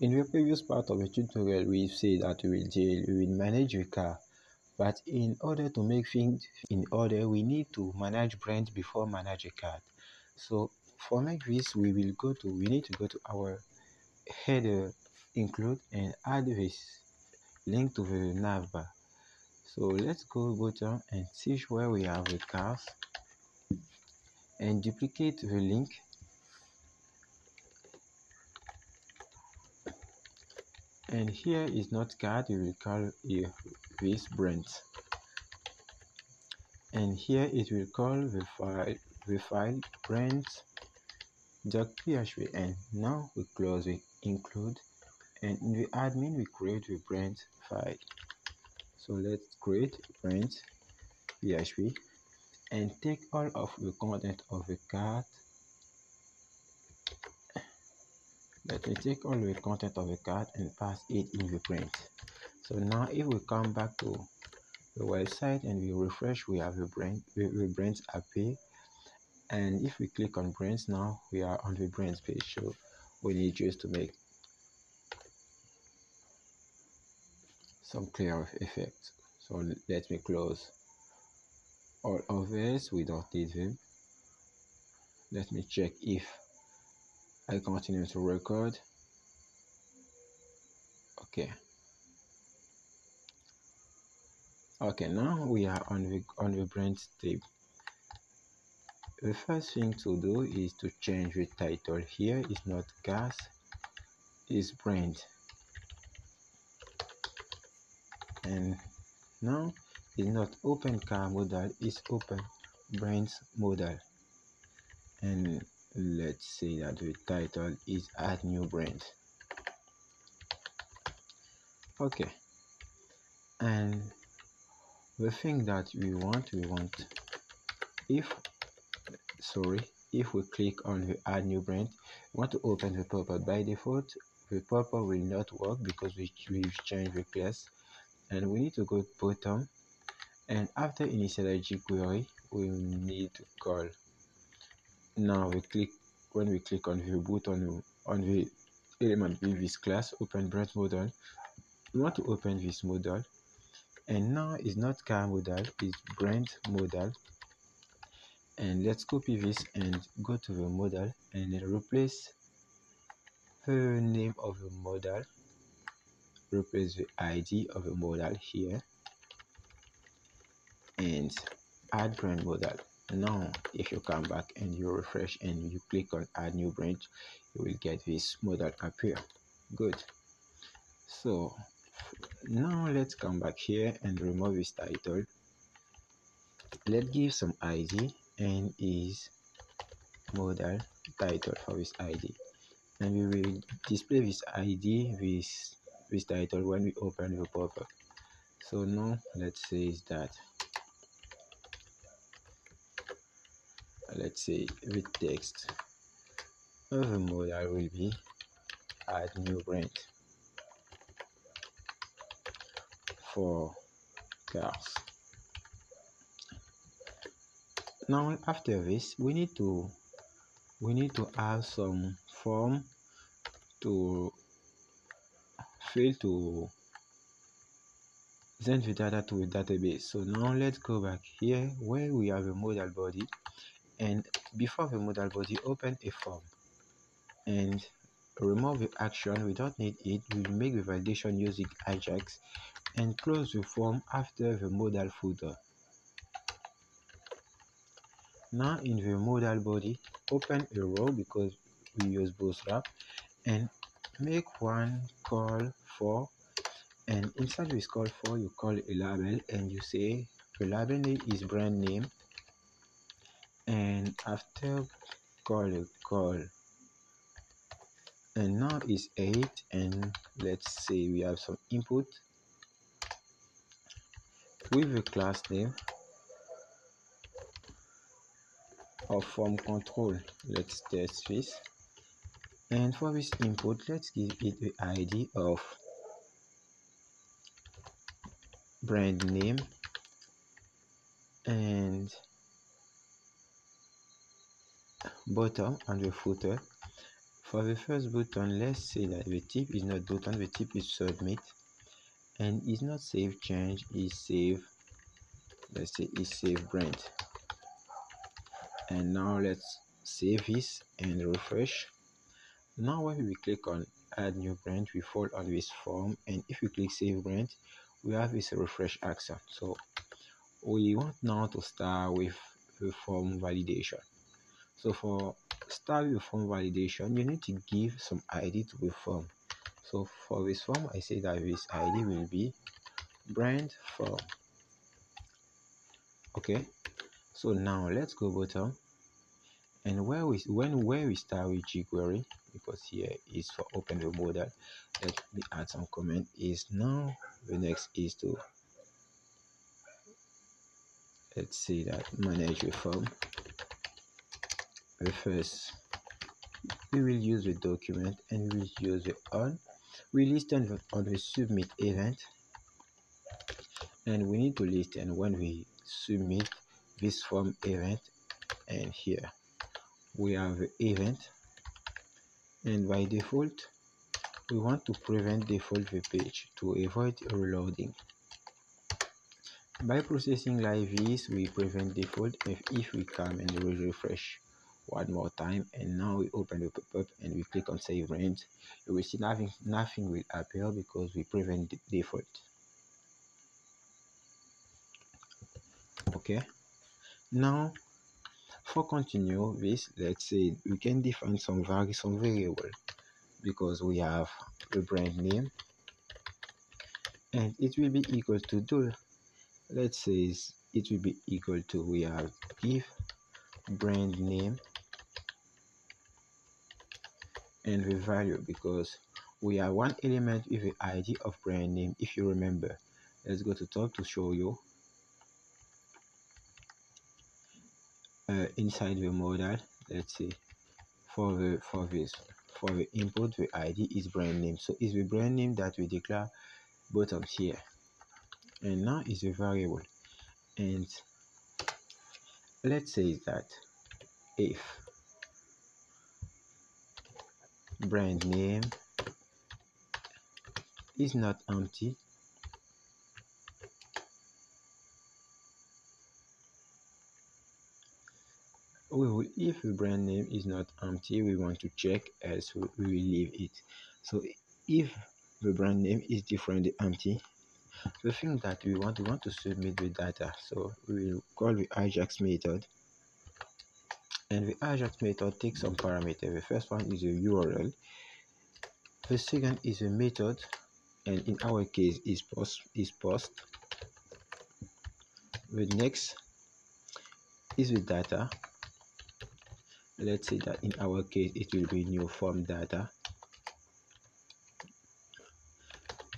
In the previous part of the tutorial, we said that we will, deal, we will manage the car. But in order to make things in order, we need to manage brand before manage a card. So for make this, we will go to, we need to go to our header include and add this link to the navbar. So let's go button and see where we have the cars and duplicate the link and here is not card we will call this brand. And here it will call the file the file brand.php and now we close the include and in the admin we create the brand file. So let's create brand php and take all of the content of the card let me take all the content of the card and pass it in the print. So now if we come back to the website and we refresh we have the brand the brands appear. And if we click on brands now we are on the brands page. So we need just to make some clear effect so let me close all of this we don't need them let me check if I continue to record. Okay. Okay now we are on the on the brand tab the first thing to do is to change the title here. Is not gas is brand. And now it's not open car model it's open brands model. And let's say that the title is add new brand. Okay. And the thing that we want we want if sorry if we click on the add new brand we want to open the pop-up by default. The pop-up will not work because we, we've changed the class. And we need to go to bottom. And after initialize jQuery we need to call now we click when we click on the button on the element with this class open brand model. We want to open this model. And now it's not car model it's brand model. And let's copy this and go to the model and then replace the name of the model. Replace the id of the model here. And add brand model now if you come back and you refresh and you click on add new branch you will get this model appear good. So now let's come back here and remove this title. Let's give some id and is model title for this id and we will display this id with this title when we open the pop-up. So now let's say is that let's say with text. The model will be. Add new brand for cars. Now after this we need to we need to add some form to fill to send the data to a database. So now let's go back here where we have a model body and before the modal body open a form and remove the action. We don't need it we will make the validation using ajax and close the form after the modal footer. Now in the modal body open a row because we use bootstrap and make one call for and inside this call for you call a label and you say the label name is brand name and after call a call. And now is 8 and let's say we have some input. With the class name of form control let's test this. And for this input let's give it the id of brand name and bottom and the footer. For the first button let's say that the tip is not button the tip is submit. And is not save change is save let's say is save brand. And now let's save this and refresh. Now when we click on add new brand we fall on this form. And if we click save brand we have this refresh action so we want now to start with the form validation so for start with form validation you need to give some id to the form. So for this form i say that this id will be brand form. Okay? So now let's go bottom. And where we when where we start with jQuery because here is for open the model let me add some comment is now the next is to let's see that manage the form first we will use the document and we will use the on. We list on the, on the submit event. And we need to list and when we submit this form event and here we have the event. And by default we want to prevent default the page to avoid reloading. By processing like this we prevent default if, if we come and we refresh one more time and now we open the pop-up and we click on save range you will see nothing nothing will appear because we prevent the default. Okay. Now for continue this let's say we can define some vari some variable because we have the brand name and it will be equal to do. Let's say it will be equal to we have give brand name and the value because we have one element with the id of brand name if you remember. Let's go to top to show you uh, inside the model. Let's see. For the for this for the input the id is brand name. So it's the brand name that we declare bottom here. And now is a variable. And let's say that if brand name. Is not empty. We will, if the brand name is not empty we want to check else we will leave it. So if the brand name is different empty the thing that we want we want to submit the data. So we will call the ajax method and the ajax method takes some parameter. The first one is a url the second is a method. And in our case is post is post. The next is the data. Let's say that in our case it will be new form data.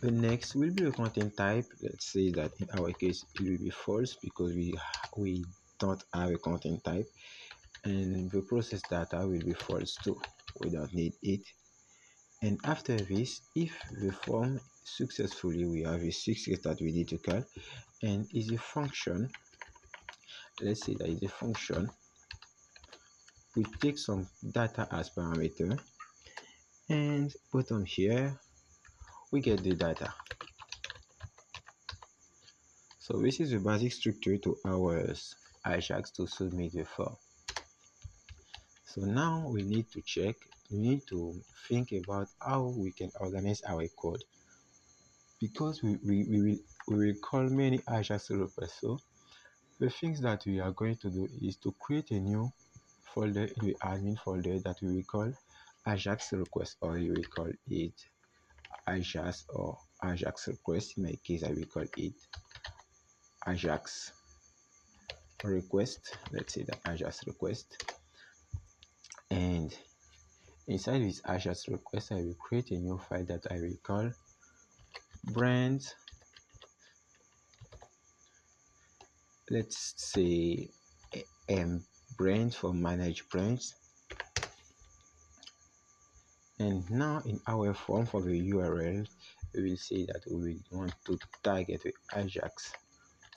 The next will be a content type. Let's say that in our case it will be false because we we don't have a content type and the process data will be false too we don't need it. And after this if the form successfully we have a six that we need to call and is a function let's say that is a function we take some data as parameter and bottom here we get the data. So this is the basic structure to our ajax to submit the form so now we need to check we need to think about how we can organize our code because we, we, we will we will call many ajax requests so the things that we are going to do is to create a new folder in the admin folder that we will call Ajax request or we will call it Ajax or Ajax request. In my case, I will call it Ajax request. Let's say the Ajax request. And inside this Ajax request, I will create a new file that I will call brand. Let's say m branch for manage brands and now in our form for the url we will say that we want to target the ajax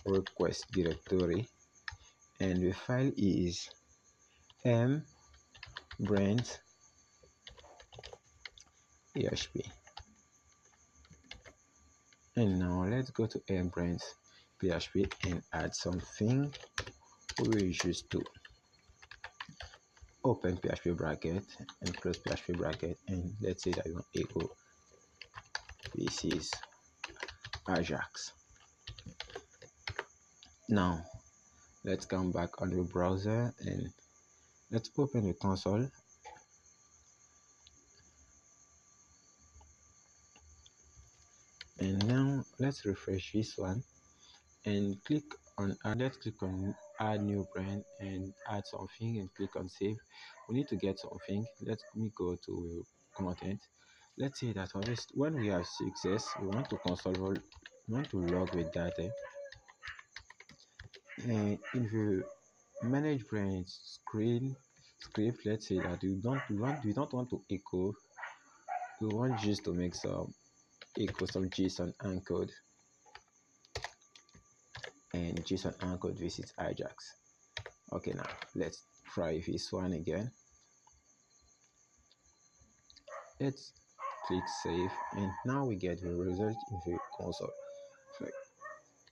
request directory and the file is m branch php and now let's go to mBrains php and add something we just do open php bracket and close php bracket and let's say that you want echo this is ajax. Now let's come back on the browser and let's open the console. And now let's refresh this one and click on add let's click on add new brand and add something and click on save. We need to get something. Let me go to content. Let's say that when we have success we want to console we want to log with data. And if you manage brand screen script let's say that you don't want we don't want to echo we want just to make some echo some json encode and json encode visits ajax. Okay now let's try this one again. Let's click save and now we get the result in the console.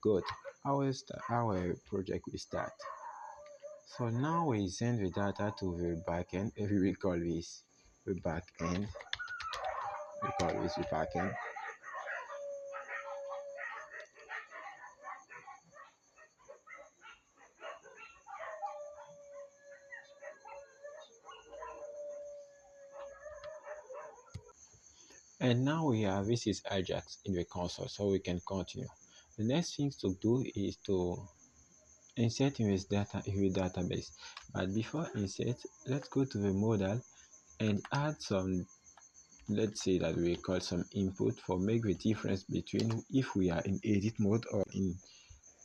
Good. Our our project will start so now we send the data to the backend if we call this the backend we call this the backend and now we have this is ajax in the console so we can continue. The next thing to do is to insert in this data database. But before insert let's go to the model and add some let's say that we call some input for make the difference between if we are in edit mode or in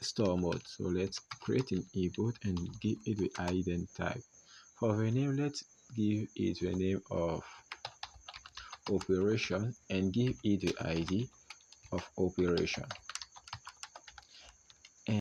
store mode. So let's create an input and give it the id type. For the name let's give it the name of operation and give it the ID of operation.